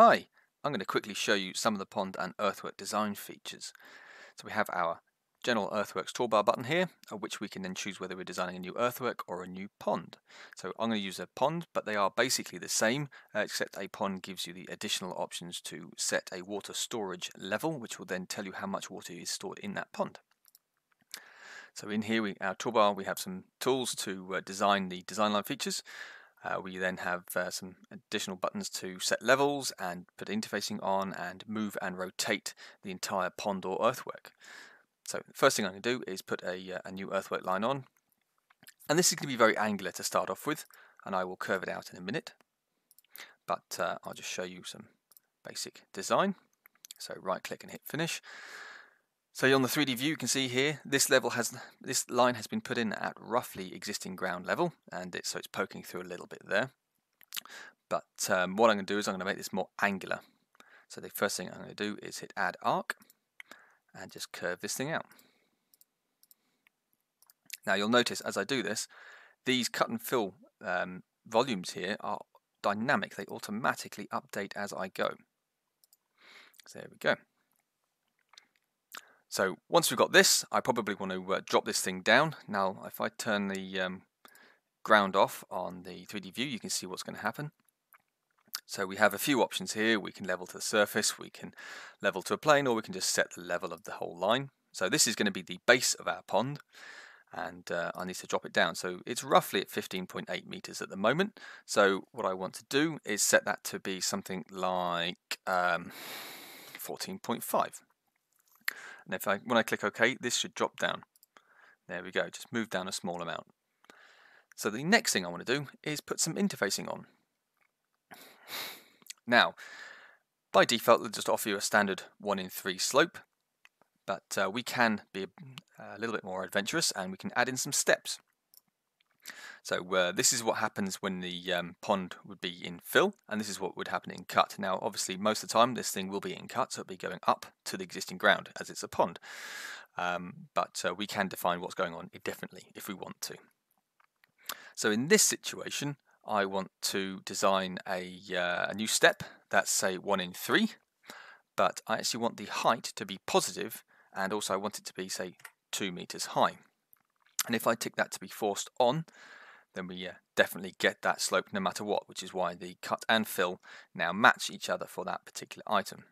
Hi, I'm going to quickly show you some of the pond and earthwork design features. So we have our general earthworks toolbar button here, of which we can then choose whether we're designing a new earthwork or a new pond. So I'm going to use a pond, but they are basically the same, uh, except a pond gives you the additional options to set a water storage level, which will then tell you how much water is stored in that pond. So in here, we, our toolbar, we have some tools to uh, design the design line features. Uh, we then have uh, some additional buttons to set levels and put interfacing on and move and rotate the entire pond or earthwork. So the first thing I'm going to do is put a, uh, a new earthwork line on. And this is going to be very angular to start off with, and I will curve it out in a minute. But uh, I'll just show you some basic design. So right click and hit finish. So on the 3D view, you can see here, this level has this line has been put in at roughly existing ground level, and it, so it's poking through a little bit there. But um, what I'm going to do is I'm going to make this more angular. So the first thing I'm going to do is hit Add Arc, and just curve this thing out. Now you'll notice as I do this, these cut and fill um, volumes here are dynamic. They automatically update as I go. So there we go. So once we've got this, I probably want to uh, drop this thing down. Now, if I turn the um, ground off on the 3D view, you can see what's going to happen. So we have a few options here. We can level to the surface, we can level to a plane, or we can just set the level of the whole line. So this is going to be the base of our pond, and uh, I need to drop it down. So it's roughly at 15.8 meters at the moment. So what I want to do is set that to be something like um, 14.5. And if I, when I click OK, this should drop down. There we go, just move down a small amount. So the next thing I want to do is put some interfacing on. Now, by default, they'll just offer you a standard 1 in 3 slope, but uh, we can be a little bit more adventurous and we can add in some steps. So uh, this is what happens when the um, pond would be in fill, and this is what would happen in cut. Now, obviously, most of the time this thing will be in cut, so it'll be going up to the existing ground as it's a pond. Um, but uh, we can define what's going on differently if we want to. So in this situation, I want to design a, uh, a new step that's say 1 in 3, but I actually want the height to be positive, and also I want it to be say 2 meters high. And if I tick that to be forced on, then we uh, definitely get that slope no matter what, which is why the cut and fill now match each other for that particular item.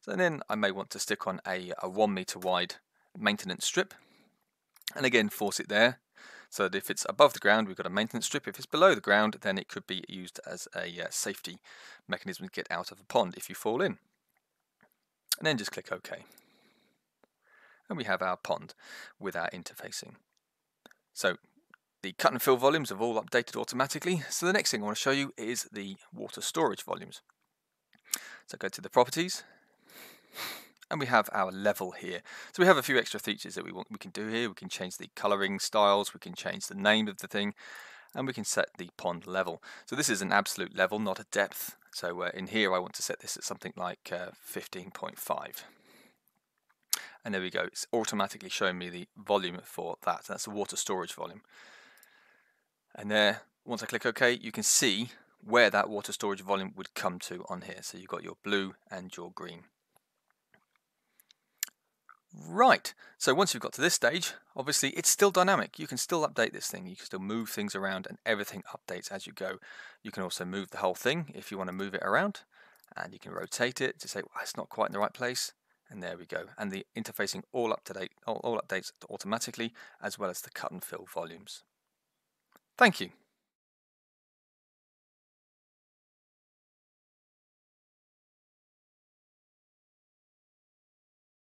So then I may want to stick on a, a one meter wide maintenance strip, and again force it there, so that if it's above the ground, we've got a maintenance strip. If it's below the ground, then it could be used as a uh, safety mechanism to get out of a pond if you fall in. And then just click OK. And we have our pond with our interfacing. So the cut and fill volumes have all updated automatically. So the next thing I want to show you is the water storage volumes. So go to the properties and we have our level here. So we have a few extra features that we want we can do here. We can change the coloring styles, we can change the name of the thing, and we can set the pond level. So this is an absolute level, not a depth. So uh, in here I want to set this at something like uh, 15.5. And there we go, it's automatically showing me the volume for that. That's the water storage volume. And there, once I click OK, you can see where that water storage volume would come to on here. So you've got your blue and your green. Right, so once you've got to this stage, obviously it's still dynamic. You can still update this thing. You can still move things around and everything updates as you go. You can also move the whole thing if you want to move it around. And you can rotate it to say, well, it's not quite in the right place. And there we go. And the interfacing all up to date, all, all updates automatically, as well as the cut and fill volumes. Thank you.